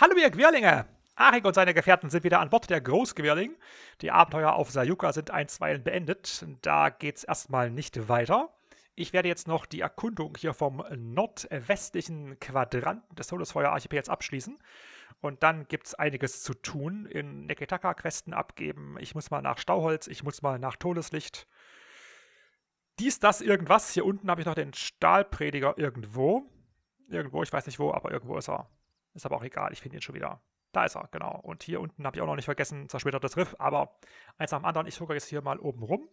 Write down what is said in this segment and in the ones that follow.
Hallo ihr Quirlinge! Arik und seine Gefährten sind wieder an Bord der Großquirling. Die Abenteuer auf Sayuka sind einstweilen beendet. Da geht's erstmal nicht weiter. Ich werde jetzt noch die Erkundung hier vom nordwestlichen Quadranten des Todesfeuer-Archipels abschließen. Und dann gibt es einiges zu tun. In Neketaka Questen abgeben. Ich muss mal nach Stauholz, ich muss mal nach Todeslicht. Dies, das, irgendwas. Hier unten habe ich noch den Stahlprediger irgendwo. Irgendwo, ich weiß nicht wo, aber irgendwo ist er. Ist aber auch egal, ich finde ihn schon wieder. Da ist er, genau. Und hier unten habe ich auch noch nicht vergessen, zersplittertes Riff, aber eins nach dem anderen. Ich gucke jetzt hier mal oben rum.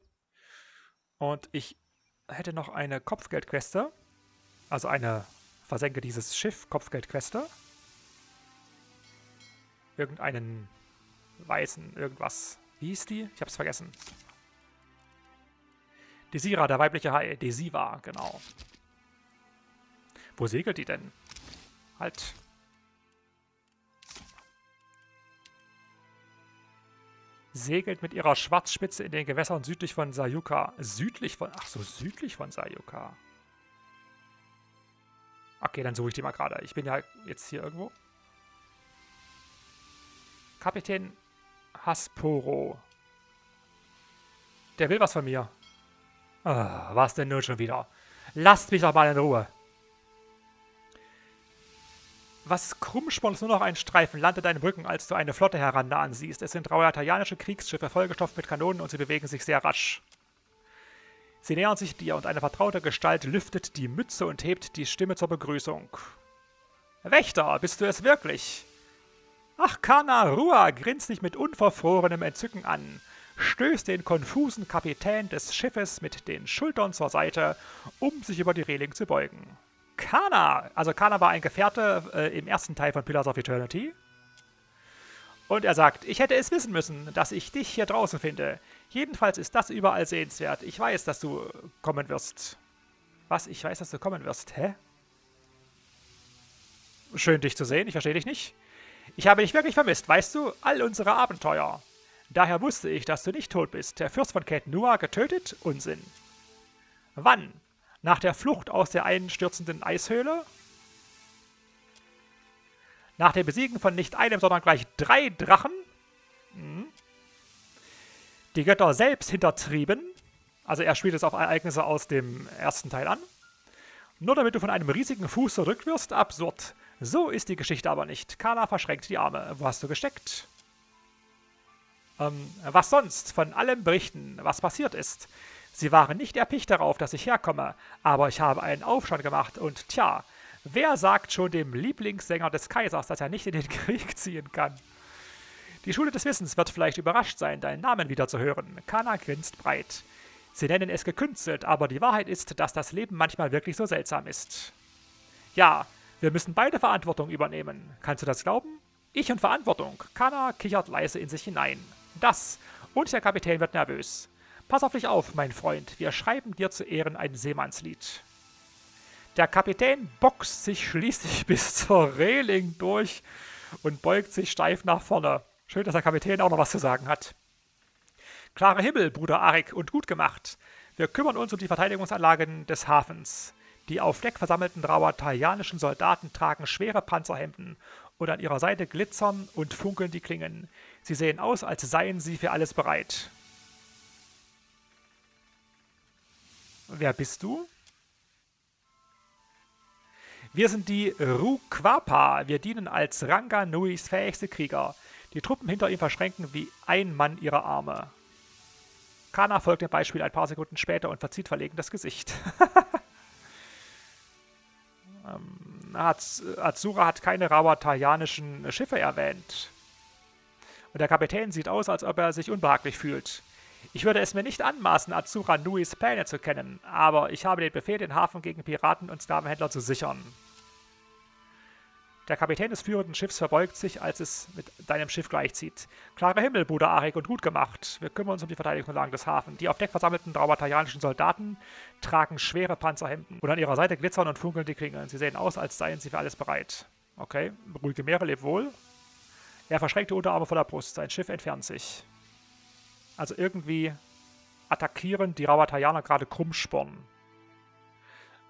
Und ich hätte noch eine Kopfgeldqueste. Also eine Versenke dieses Schiff, Kopfgeldqueste. Irgendeinen weißen, irgendwas. Wie hieß die? Ich habe es vergessen. Desira, der weibliche Hai. Desiva, genau. Wo segelt die denn? Halt. Segelt mit ihrer Schwarzspitze in den Gewässern südlich von Sayuka. Südlich von... Ach so, südlich von Sayuka. Okay, dann suche ich die mal gerade. Ich bin ja jetzt hier irgendwo. Kapitän Hasporo. Der will was von mir. Ah, was denn nun schon wieder? Lasst mich doch mal in Ruhe. Was Krummsporn ist nur noch ein Streifen, landet deinen Brücken, als du eine Flotte heran ansiehst. Es sind raue italienische Kriegsschiffe, vollgestopft mit Kanonen und sie bewegen sich sehr rasch. Sie nähern sich dir und eine vertraute Gestalt lüftet die Mütze und hebt die Stimme zur Begrüßung. Wächter, bist du es wirklich? Ach, Kana Rua grinst dich mit unverfrorenem Entzücken an, stößt den konfusen Kapitän des Schiffes mit den Schultern zur Seite, um sich über die Reling zu beugen. Kana. Also Kana war ein Gefährte äh, im ersten Teil von Pillars of Eternity. Und er sagt, ich hätte es wissen müssen, dass ich dich hier draußen finde. Jedenfalls ist das überall sehenswert. Ich weiß, dass du kommen wirst. Was? Ich weiß, dass du kommen wirst. Hä? Schön, dich zu sehen. Ich verstehe dich nicht. Ich habe dich wirklich vermisst, weißt du? All unsere Abenteuer. Daher wusste ich, dass du nicht tot bist. Der Fürst von Ket Nua getötet? Unsinn. Wann? Nach der Flucht aus der einstürzenden Eishöhle? Nach dem Besiegen von nicht einem, sondern gleich drei Drachen? Mhm. Die Götter selbst hintertrieben. Also er spielt es auf Ereignisse aus dem ersten Teil an. Nur damit du von einem riesigen Fuß zurück wirst? Absurd. So ist die Geschichte aber nicht. Kana verschränkt die Arme. Wo hast du gesteckt? Ähm, was sonst? Von allem berichten, was passiert ist. Sie waren nicht erpicht darauf, dass ich herkomme, aber ich habe einen Aufstand gemacht und tja, wer sagt schon dem Lieblingssänger des Kaisers, dass er nicht in den Krieg ziehen kann? Die Schule des Wissens wird vielleicht überrascht sein, deinen Namen wieder zu hören. Kana grinst breit. Sie nennen es gekünstelt, aber die Wahrheit ist, dass das Leben manchmal wirklich so seltsam ist. Ja, wir müssen beide Verantwortung übernehmen. Kannst du das glauben? Ich und Verantwortung. Kana kichert leise in sich hinein. Das. Und der Kapitän wird nervös. Pass auf dich auf, mein Freund, wir schreiben dir zu Ehren ein Seemannslied. Der Kapitän boxt sich schließlich bis zur Reling durch und beugt sich steif nach vorne. Schön, dass der Kapitän auch noch was zu sagen hat. Klarer Himmel, Bruder Arik, und gut gemacht. Wir kümmern uns um die Verteidigungsanlagen des Hafens. Die auf Deck versammelten rauatarianischen Soldaten tragen schwere Panzerhemden und an ihrer Seite glitzern und funkeln die Klingen. Sie sehen aus, als seien sie für alles bereit. Wer bist du? Wir sind die Ruquapa. Wir dienen als Ranga Nuis fähigste Krieger. Die Truppen hinter ihm verschränken wie ein Mann ihre Arme. Kana folgt dem Beispiel ein paar Sekunden später und verzieht verlegen das Gesicht. ähm, Azura hat keine rawatarianischen Schiffe erwähnt. Und der Kapitän sieht aus, als ob er sich unbehaglich fühlt. Ich würde es mir nicht anmaßen, Azura Nuis Pläne zu kennen, aber ich habe den Befehl, den Hafen gegen Piraten und Sklavenhändler zu sichern. Der Kapitän des führenden Schiffs verbeugt sich, als es mit deinem Schiff gleichzieht. Klarer Himmel, Bruder Arik, und gut gemacht. Wir kümmern uns um die Verteidigungsanlagen des Hafens. Die auf Deck versammelten traumatarianischen Soldaten tragen schwere Panzerhemden und an ihrer Seite glitzern und funkeln die Klingeln. Sie sehen aus, als seien sie für alles bereit. Okay, ruhige Meere, leb wohl. Er verschränkt die Unterarme vor der Brust. Sein Schiff entfernt sich. Also irgendwie attackieren die Rawatayaner gerade Krummsporn.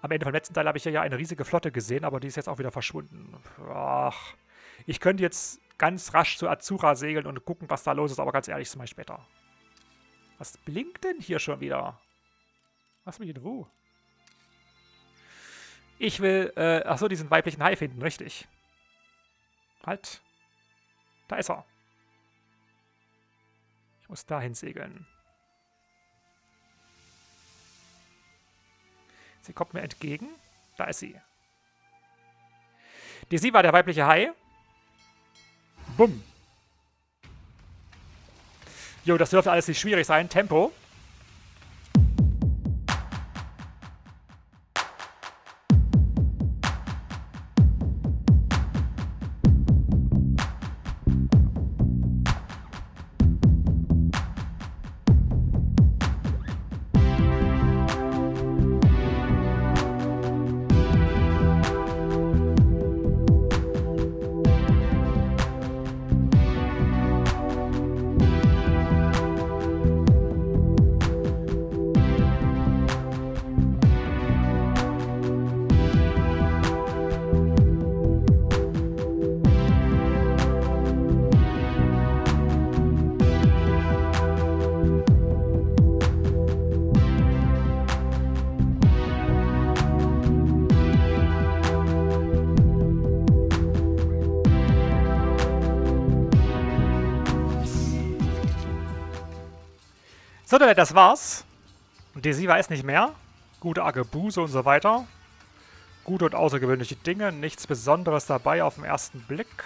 Am Ende vom letzten Teil habe ich ja eine riesige Flotte gesehen, aber die ist jetzt auch wieder verschwunden. Ach, Ich könnte jetzt ganz rasch zu Azura segeln und gucken, was da los ist, aber ganz ehrlich, das mache ich später. Was blinkt denn hier schon wieder? Lass mich in Ruhe. Ich will, äh, achso, diesen weiblichen Hai finden, richtig. Halt. Da ist er. Muss dahin segeln. Sie kommt mir entgegen. Da ist sie. Die sie war der weibliche Hai. Bumm. Jo, das dürfte alles nicht schwierig sein. Tempo. So, das war's. Und Desi weiß nicht mehr. Gute Agebuse und so weiter. Gute und außergewöhnliche Dinge. Nichts Besonderes dabei auf den ersten Blick.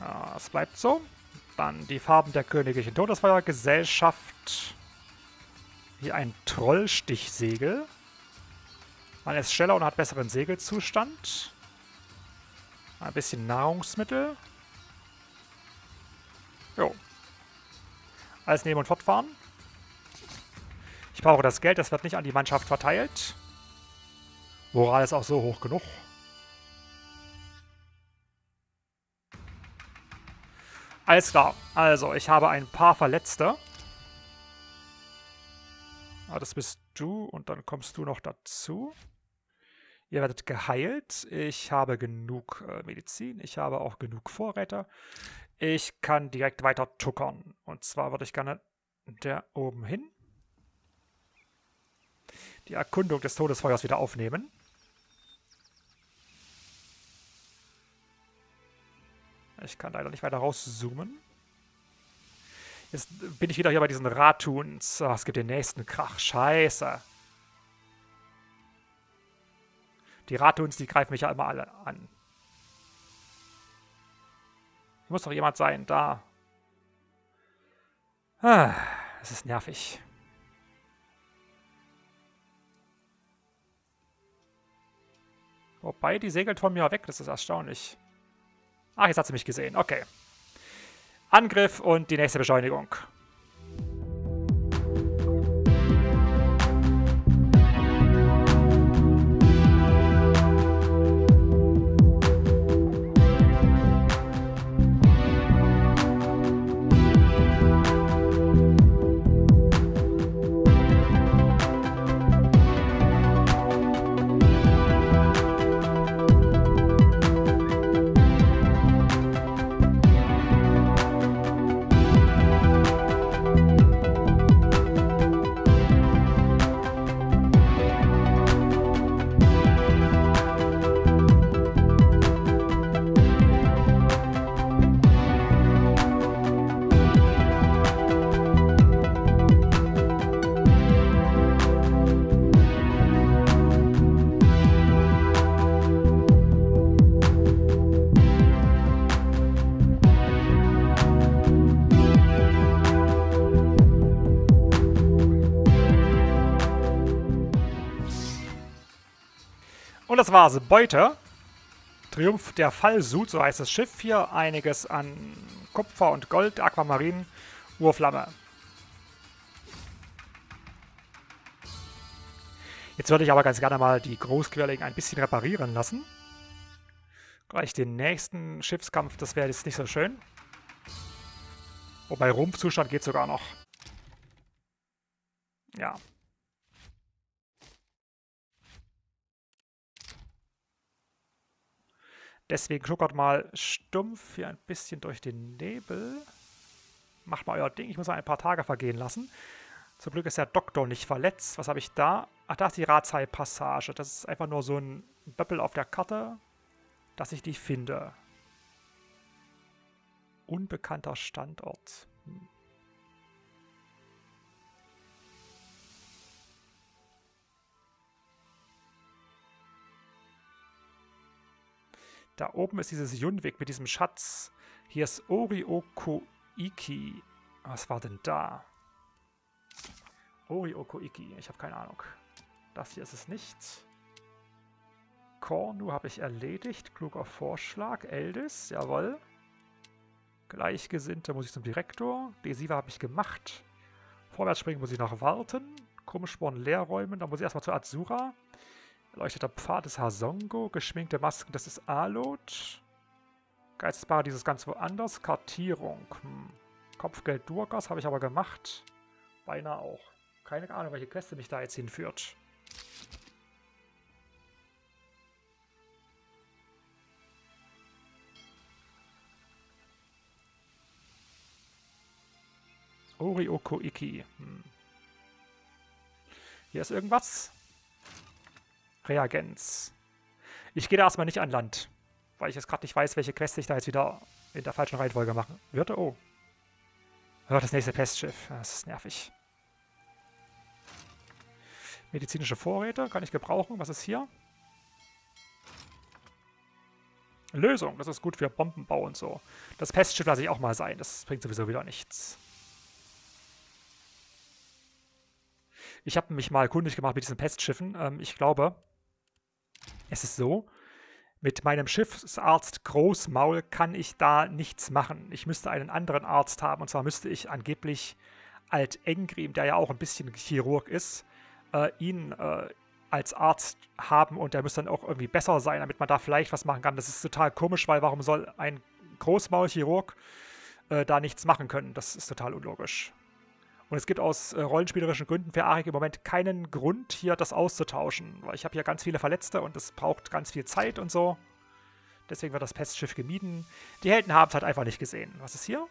Ja, es bleibt so. Dann die Farben der königlichen Todesfeuergesellschaft. Hier ein Trollstichsegel. Man ist schneller und hat besseren Segelzustand. Ein bisschen Nahrungsmittel. Jo. Alles nehmen und fortfahren. Ich brauche das Geld, das wird nicht an die Mannschaft verteilt. Moral ist auch so hoch genug. Alles klar. Also, ich habe ein paar Verletzte. Ah, das bist du und dann kommst du noch dazu. Ihr werdet geheilt. Ich habe genug äh, Medizin. Ich habe auch genug Vorräte. Ich kann direkt weiter tuckern. Und zwar würde ich gerne der oben hin die Erkundung des Todesfeuers wieder aufnehmen. Ich kann leider nicht weiter rauszoomen. Jetzt bin ich wieder hier bei diesen Ratuns. Oh, es gibt den nächsten Krach. Scheiße. Die Ratuns, die greifen mich ja immer alle an. Muss doch jemand sein, da. Ah, es ist nervig. Wobei, die segelt von mir weg, das ist erstaunlich. Ach, jetzt hat sie mich gesehen, okay. Angriff und die nächste Beschleunigung. War's. Beute. Triumph der Fallsud, so heißt das Schiff hier. Einiges an Kupfer und Gold, Aquamarin, Urflamme. Jetzt würde ich aber ganz gerne mal die Großquerling ein bisschen reparieren lassen. Gleich den nächsten Schiffskampf, das wäre jetzt nicht so schön. Wobei Rumpfzustand geht sogar noch. Ja, Deswegen schuckert mal stumpf hier ein bisschen durch den Nebel. Macht mal euer Ding. Ich muss mal ein paar Tage vergehen lassen. Zum Glück ist der Doktor nicht verletzt. Was habe ich da? Ach, da ist die Razai-Passage. Das ist einfach nur so ein Böppel auf der Karte, dass ich die finde. Unbekannter Standort. Da oben ist dieses Junweg mit diesem Schatz. Hier ist Oriokoiki. Was war denn da? Oriokoiki. Ich habe keine Ahnung. Das hier ist es nicht. Kornu habe ich erledigt. Kluger Vorschlag. Eldis, jawohl. Gleichgesinnte muss ich zum Direktor. Desiva habe ich gemacht. Vorwärts springen muss ich noch warten. Krummsporn leer räumen. Dann muss ich erstmal zu Azura. Leuchteter Pfad ist Hasongo. Geschminkte Masken, das ist Alot. Geistesparadies ist ganz woanders. Kartierung. Hm. Kopfgeld Durgas habe ich aber gemacht. Beinahe auch. Keine Ahnung, welche Queste mich da jetzt hinführt. Orioko Iki. Hm. Hier ist irgendwas. Reagenz. Ich gehe da erstmal nicht an Land, weil ich jetzt gerade nicht weiß, welche Quest ich da jetzt wieder in der falschen Reihenfolge machen würde. Oh. Oh, das nächste Pestschiff. Das ist nervig. Medizinische Vorräte kann ich gebrauchen. Was ist hier? Lösung. Das ist gut für Bombenbau und so. Das Pestschiff lasse ich auch mal sein. Das bringt sowieso wieder nichts. Ich habe mich mal kundig gemacht mit diesen Pestschiffen. Ähm, ich glaube, es ist so, mit meinem Schiffsarzt Großmaul kann ich da nichts machen. Ich müsste einen anderen Arzt haben. Und zwar müsste ich angeblich Alt Engrim, der ja auch ein bisschen Chirurg ist, äh, ihn äh, als Arzt haben und der müsste dann auch irgendwie besser sein, damit man da vielleicht was machen kann. Das ist total komisch, weil warum soll ein Großmaulchirurg äh, da nichts machen können? Das ist total unlogisch. Und es gibt aus äh, rollenspielerischen Gründen für Arik im Moment keinen Grund, hier das auszutauschen. Weil ich habe hier ganz viele Verletzte und es braucht ganz viel Zeit und so. Deswegen wird das Pestschiff gemieden. Die Helden haben es halt einfach nicht gesehen. Was ist hier?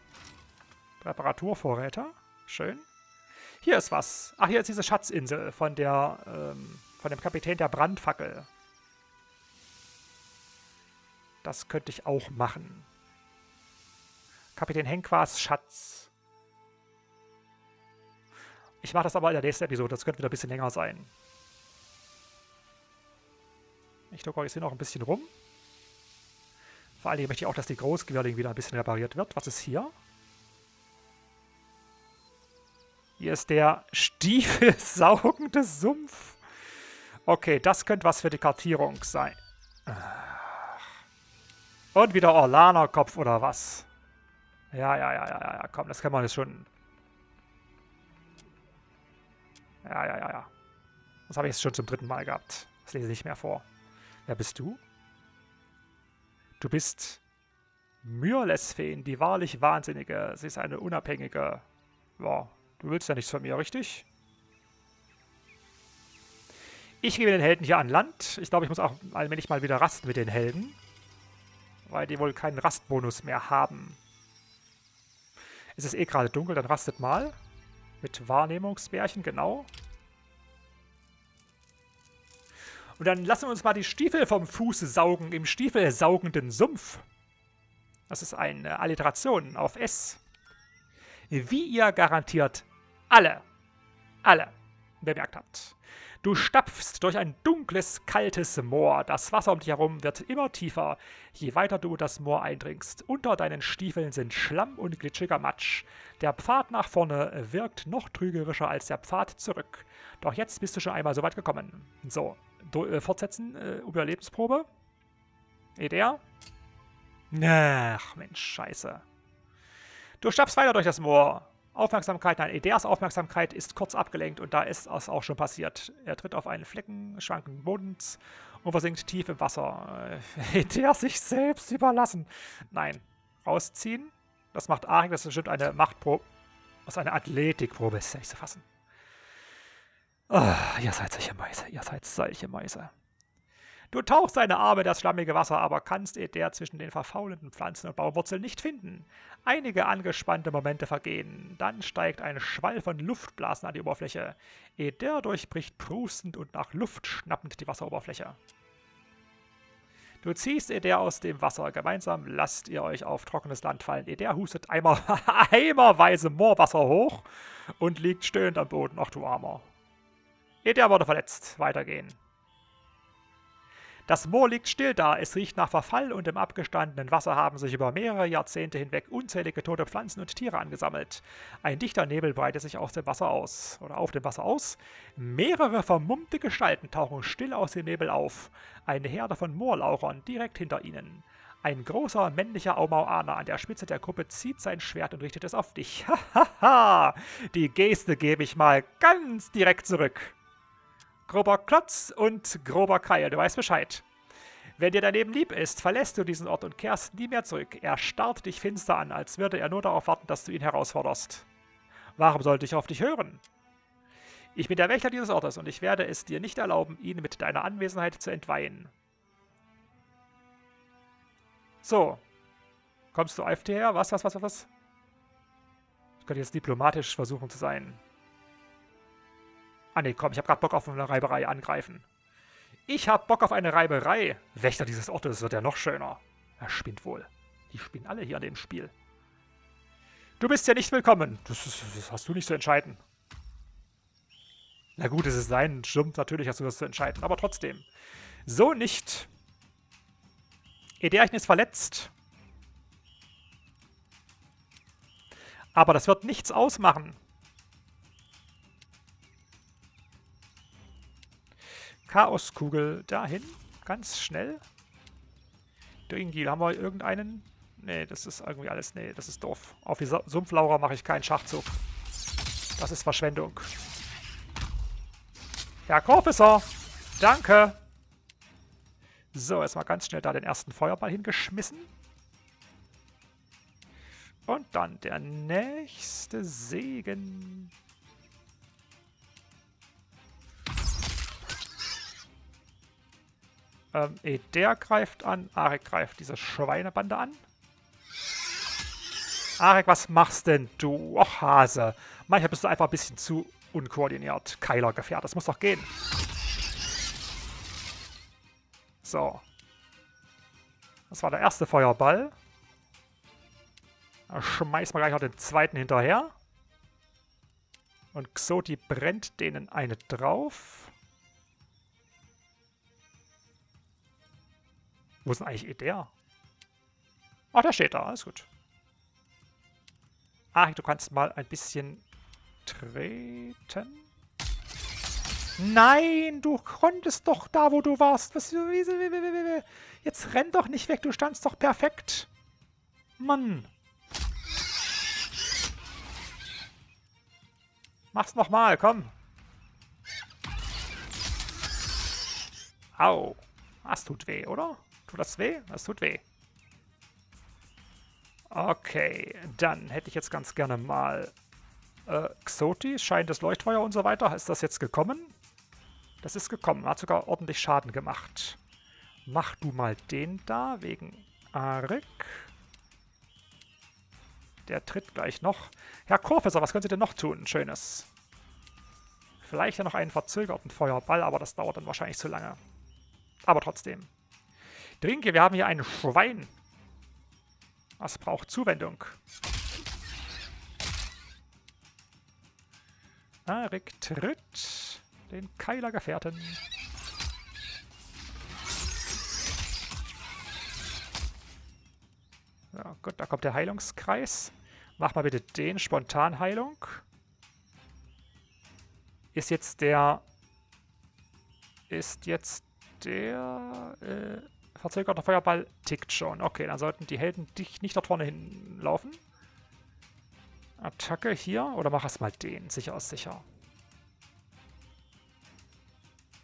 Reparaturvorräte. Schön. Hier ist was. Ach, hier ist diese Schatzinsel von der, ähm, von dem Kapitän der Brandfackel. Das könnte ich auch machen. Kapitän Henkwas Schatz. Ich mache das aber in der nächsten Episode. Das könnte wieder ein bisschen länger sein. Ich drücke euch hier noch ein bisschen rum. Vor allem möchte ich auch, dass die Großquerling wieder ein bisschen repariert wird. Was ist hier? Hier ist der stiefelsaugende Sumpf. Okay, das könnte was für die Kartierung sein. Und wieder Orlaner-Kopf oder was? Ja, ja, ja, ja, ja, komm, das kann man jetzt schon ja, ja, ja, ja. Das habe ich jetzt schon zum dritten Mal gehabt. Das lese ich nicht mehr vor. Wer bist du? Du bist Myrlesfeen, die wahrlich Wahnsinnige. Sie ist eine unabhängige... Ja, du willst ja nichts von mir, richtig? Ich gebe den Helden hier an Land. Ich glaube, ich muss auch allmählich mal wieder rasten mit den Helden. Weil die wohl keinen Rastbonus mehr haben. Es ist eh gerade dunkel, dann rastet mal. Mit Wahrnehmungsbärchen, genau. Und dann lassen wir uns mal die Stiefel vom Fuß saugen im stiefelsaugenden Sumpf. Das ist eine Alliteration auf S. Wie ihr garantiert alle, alle bemerkt habt. Du stapfst durch ein dunkles, kaltes Moor. Das Wasser um dich herum wird immer tiefer, je weiter du das Moor eindringst. Unter deinen Stiefeln sind Schlamm und glitschiger Matsch. Der Pfad nach vorne wirkt noch trügerischer als der Pfad zurück. Doch jetzt bist du schon einmal so weit gekommen. So, do, äh, fortsetzen, äh, Überlebensprobe. Edea. Ach, Mensch, scheiße. Du stapfst weiter durch das Moor. Aufmerksamkeit, nein, Edeas Aufmerksamkeit ist kurz abgelenkt und da ist es auch schon passiert. Er tritt auf einen Flecken schwankenden Bodens und versinkt tief im Wasser. Edea sich selbst überlassen. Nein, rausziehen. Das macht Arik, das ist bestimmt eine Machtprobe. Was eine Athletikprobe ist ja nicht zu fassen. Oh, ihr seid solche Mäuse, ihr seid solche Mäuse. Du tauchst deine Arme in das schlammige Wasser, aber kannst Eder zwischen den verfaulenden Pflanzen und Baumwurzeln nicht finden. Einige angespannte Momente vergehen, dann steigt ein Schwall von Luftblasen an die Oberfläche. Eder durchbricht prustend und nach Luft schnappend die Wasseroberfläche. Du ziehst Eder aus dem Wasser. Gemeinsam lasst ihr euch auf trockenes Land fallen. Eder hustet eimer, eimerweise Moorwasser hoch und liegt stöhnend am Boden. Ach du Armer. Eder wurde verletzt. Weitergehen. Das Moor liegt still da, es riecht nach Verfall und im abgestandenen Wasser haben sich über mehrere Jahrzehnte hinweg unzählige tote Pflanzen und Tiere angesammelt. Ein dichter Nebel breitet sich aus dem Wasser aus oder auf dem Wasser aus. Mehrere vermummte Gestalten tauchen still aus dem Nebel auf. Eine Herde von Moorlaurern direkt hinter ihnen. Ein großer männlicher Aumauaner an der Spitze der Gruppe zieht sein Schwert und richtet es auf dich. Hahaha, die Geste gebe ich mal ganz direkt zurück grober Klotz und grober Keil. Du weißt Bescheid. Wenn dir daneben lieb ist, verlässt du diesen Ort und kehrst nie mehr zurück. Er starrt dich finster an, als würde er nur darauf warten, dass du ihn herausforderst. Warum sollte ich auf dich hören? Ich bin der Wächter dieses Ortes und ich werde es dir nicht erlauben, ihn mit deiner Anwesenheit zu entweihen. So. Kommst du AFT her? Was, was, was, was, was? Ich könnte jetzt diplomatisch versuchen zu sein. Ah ne, komm, ich habe gerade Bock auf eine Reiberei angreifen. Ich habe Bock auf eine Reiberei. Wächter dieses Ortes wird ja noch schöner. Er spinnt wohl. Die spinnen alle hier an dem Spiel. Du bist ja nicht willkommen. Das, ist, das hast du nicht zu entscheiden. Na gut, es ist sein Jump, natürlich hast du das zu entscheiden, aber trotzdem. So nicht. Ederchen ist verletzt. Aber das wird nichts ausmachen. Chaoskugel dahin. Ganz schnell. Dringil, haben wir irgendeinen? Nee, das ist irgendwie alles... Nee, das ist doof. Auf die Sumpflaura mache ich keinen Schachzug. Das ist Verschwendung. Herr Professor, danke. So, erstmal ganz schnell da den ersten Feuerball hingeschmissen. Und dann der nächste Segen. Ähm, eh, der greift an. Arek greift diese Schweinebande an. Arek, was machst denn du? Och, Hase. Manchmal bist du einfach ein bisschen zu unkoordiniert. Keiler Gefährt, das muss doch gehen. So. Das war der erste Feuerball. Da schmeißen wir gleich noch den zweiten hinterher. Und Xoti brennt denen eine drauf. Wo ist denn eigentlich der? Ach, der steht da. Alles gut. Ah, du kannst mal ein bisschen treten. Nein, du konntest doch da, wo du warst. Was, jetzt renn doch nicht weg, du standst doch perfekt. Mann. Mach's nochmal, komm. Au. Das tut weh, oder? Tut das weh? Das tut weh. Okay, dann hätte ich jetzt ganz gerne mal äh, Xoti, Schein des Leuchtfeuer und so weiter. Ist das jetzt gekommen? Das ist gekommen. Hat sogar ordentlich Schaden gemacht. Mach du mal den da, wegen Arik. Der tritt gleich noch. Herr Professor, was können Sie denn noch tun? Schönes. Vielleicht ja noch einen verzögerten Feuerball, aber das dauert dann wahrscheinlich zu lange. Aber trotzdem. Trinke, wir haben hier ein Schwein. Das braucht Zuwendung. Arik tritt den Keiler Gefährten. Ja, gut, da kommt der Heilungskreis. Mach mal bitte den Spontanheilung. Ist jetzt der... Ist jetzt der... Äh, Verzögerter Feuerball tickt schon. Okay, dann sollten die Helden dich nicht dort vorne hinlaufen. Attacke hier. Oder mach erstmal den. Sicher ist sicher.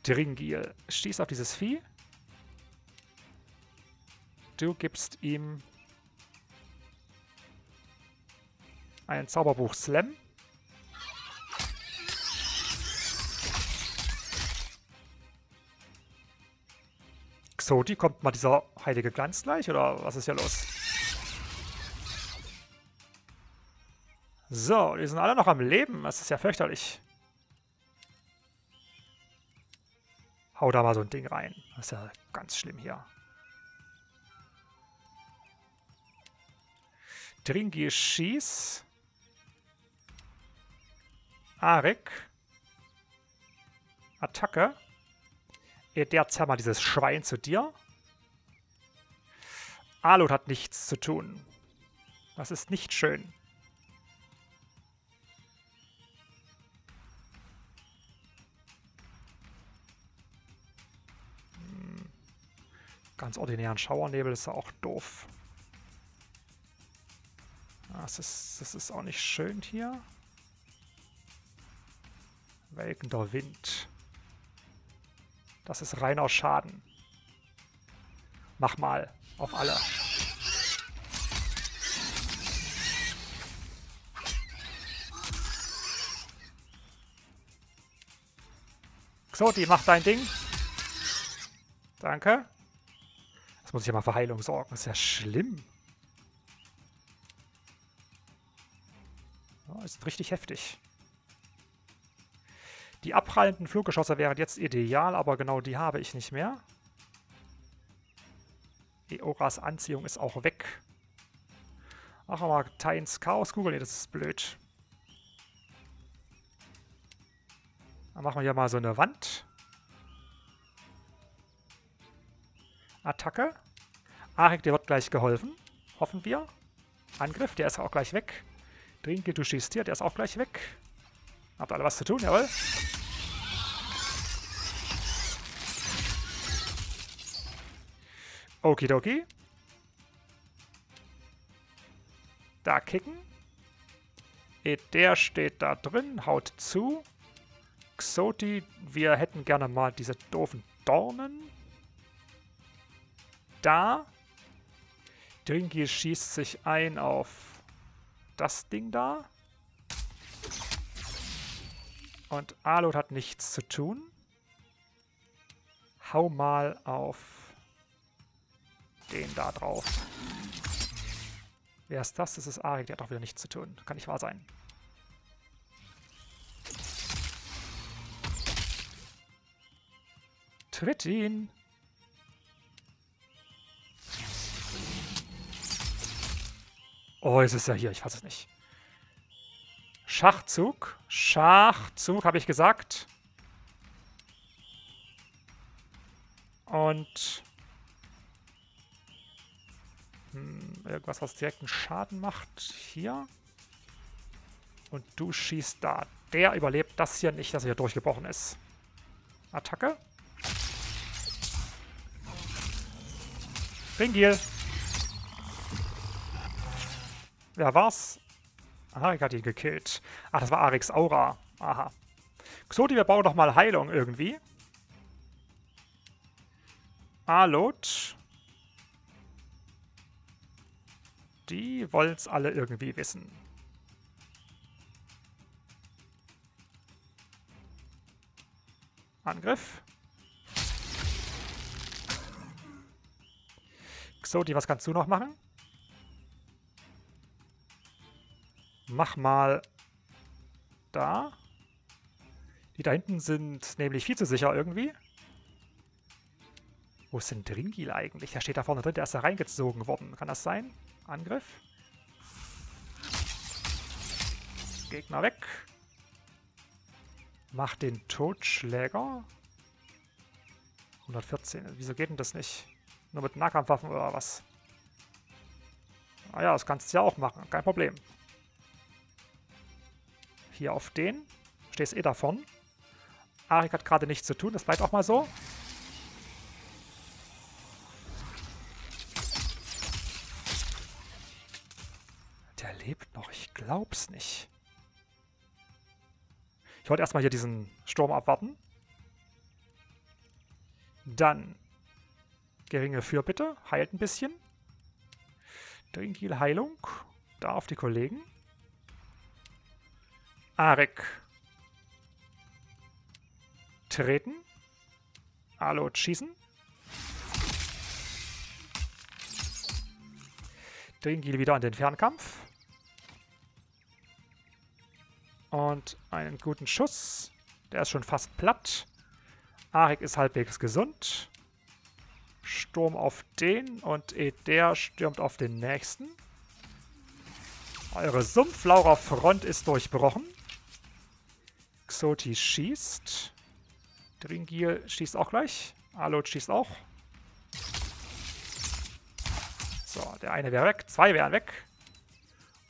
Dringil. Stieß auf dieses Vieh. Du gibst ihm einen Zauberbuch Slam. Xoti, kommt mal dieser heilige Glanz gleich oder was ist hier los? So, die sind alle noch am Leben. Das ist ja fürchterlich. Hau da mal so ein Ding rein. Das ist ja ganz schlimm hier. Dringi schieß. Arik. Attacke. Der zerr mal dieses Schwein zu dir. Alot hat nichts zu tun. Das ist nicht schön. Hm. Ganz ordinären Schauernebel ist ja auch doof. Das ist, das ist auch nicht schön hier. Welkender Wind. Das ist reiner Schaden. Mach mal. Auf alle. Xoti, mach dein Ding. Danke. Jetzt muss ich ja mal für Heilung sorgen. Das ist ja schlimm. Oh, ist richtig heftig. Die abprallenden Fluggeschosse wären jetzt ideal, aber genau die habe ich nicht mehr. Eoras Anziehung ist auch weg. Ach, aber Tynes Chaos-Kugel, nee, das ist blöd. Dann machen wir hier mal so eine Wand. Attacke. Arik, dir wird gleich geholfen. Hoffen wir. Angriff, der ist auch gleich weg. Drinke, du schießt hier, der ist auch gleich weg. Habt alle was zu tun, jawohl. Okidoki. Da kicken. Der steht da drin, haut zu. Xoti, wir hätten gerne mal diese doofen Dornen. Da. Drinky schießt sich ein auf das Ding da. Und Alot hat nichts zu tun. Hau mal auf den da drauf. Wer ist das? Das ist Arik, der hat doch wieder nichts zu tun. Kann nicht wahr sein. Tritt ihn! Oh, es ist ja hier. Ich fasse es nicht. Schachzug. Schachzug, habe ich gesagt. Und hm, irgendwas, was direkten Schaden macht. Hier. Und du schießt da. Der überlebt das hier nicht, dass er hier durchgebrochen ist. Attacke. Ringil. Wer war's? Ich hatte ihn gekillt. Ach, das war Arix Aura. Aha. Xoti, wir brauchen doch mal Heilung irgendwie. Alot. Die wollen's alle irgendwie wissen. Angriff. Xoti, was kannst du noch machen? Mach mal da. Die da hinten sind nämlich viel zu sicher irgendwie. Wo ist denn Dringil eigentlich? Der steht da vorne drin, der ist da reingezogen worden. Kann das sein? Angriff. Gegner weg. Mach den Totschläger. 114. Wieso geht denn das nicht? Nur mit Nahkampfwaffen oder was? Ah ja, das kannst du ja auch machen. Kein Problem. Hier auf den. Stehst eh davon. Arik hat gerade nichts zu tun. Das bleibt auch mal so. Der lebt noch. Ich glaub's nicht. Ich wollte erstmal hier diesen Sturm abwarten. Dann geringe Fürbitte. Heilt ein bisschen. Drinkil Heilung. Da auf die Kollegen. Arik treten. Alot schießen. Dringil wieder an den Fernkampf. Und einen guten Schuss. Der ist schon fast platt. Arik ist halbwegs gesund. Sturm auf den und Eder stürmt auf den nächsten. Eure Sumpflaurer Front ist durchbrochen. Xoti schießt. Dringil schießt auch gleich. Alot schießt auch. So, der eine wäre weg. Zwei wären weg.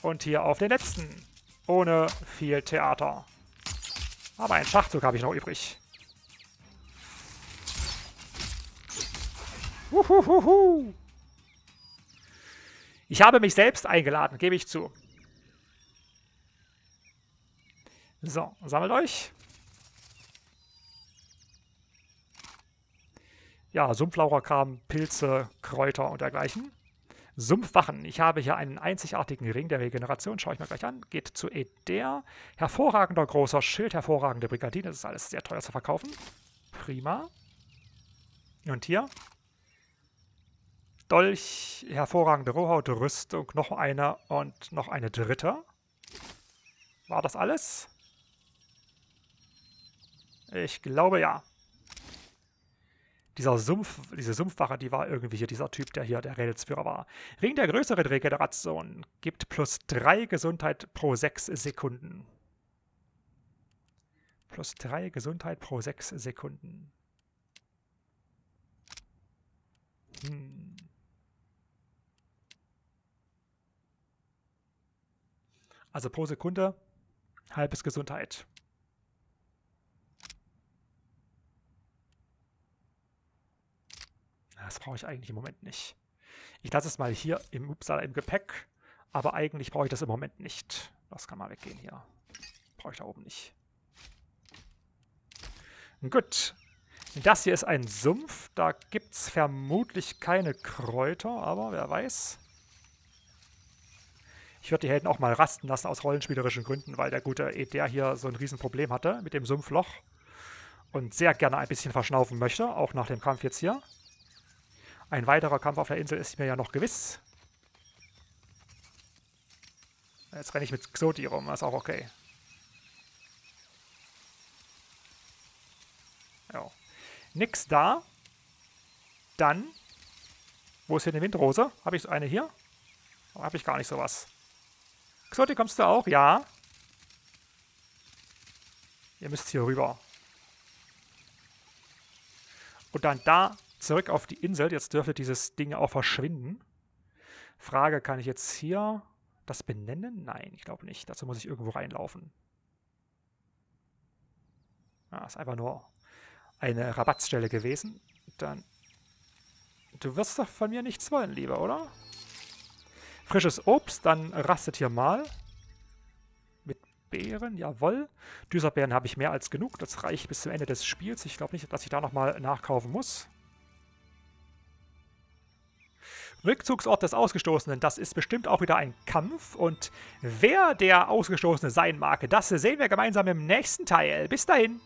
Und hier auf den letzten. Ohne viel Theater. Aber einen Schachzug habe ich noch übrig. Uhuhuhu. Ich habe mich selbst eingeladen, gebe ich zu. So, sammelt euch. Ja, Sumpflaucherkram, Pilze, Kräuter und dergleichen. Sumpfwachen. Ich habe hier einen einzigartigen Ring der Regeneration. Schaue ich mir gleich an. Geht zu Eder. Hervorragender großer Schild, hervorragende Brigadine. Das ist alles sehr teuer zu verkaufen. Prima. Und hier. Dolch, hervorragende Rohhaut, Rüstung, noch eine und noch eine dritte. War das alles? Ich glaube ja. Dieser Sumpf, diese Sumpfwache, die war irgendwie hier dieser Typ, der hier der Rädelsführer war. Ring der größeren Regeneration gibt plus 3 Gesundheit pro 6 Sekunden. Plus 3 Gesundheit pro 6 Sekunden. Hm. Also pro Sekunde halbes Gesundheit. Das brauche ich eigentlich im Moment nicht. Ich lasse es mal hier im Uppsala im Gepäck, aber eigentlich brauche ich das im Moment nicht. Das kann mal weggehen hier. Brauche ich da oben nicht. Gut. Das hier ist ein Sumpf. Da gibt es vermutlich keine Kräuter, aber wer weiß. Ich würde die Helden auch mal rasten lassen aus rollenspielerischen Gründen, weil der gute Eder hier so ein Riesenproblem hatte mit dem Sumpfloch und sehr gerne ein bisschen verschnaufen möchte, auch nach dem Kampf jetzt hier. Ein weiterer Kampf auf der Insel ist mir ja noch gewiss. Jetzt renne ich mit Xoti rum, ist auch okay. Ja. Nix da. Dann, wo ist hier eine Windrose? Habe ich eine hier? Habe ich gar nicht sowas. Xoti, kommst du auch? Ja. Ihr müsst hier rüber. Und dann da zurück auf die Insel. Jetzt dürfte dieses Ding auch verschwinden. Frage, kann ich jetzt hier das benennen? Nein, ich glaube nicht. Dazu muss ich irgendwo reinlaufen. Ja, ist einfach nur eine Rabattstelle gewesen. Dann. Du wirst doch von mir nichts wollen, lieber, oder? Frisches Obst, dann rastet hier mal. Mit Beeren, jawohl. Düserbeeren habe ich mehr als genug. Das reicht bis zum Ende des Spiels. Ich glaube nicht, dass ich da nochmal nachkaufen muss. Rückzugsort des Ausgestoßenen, das ist bestimmt auch wieder ein Kampf. Und wer der Ausgestoßene sein mag, das sehen wir gemeinsam im nächsten Teil. Bis dahin.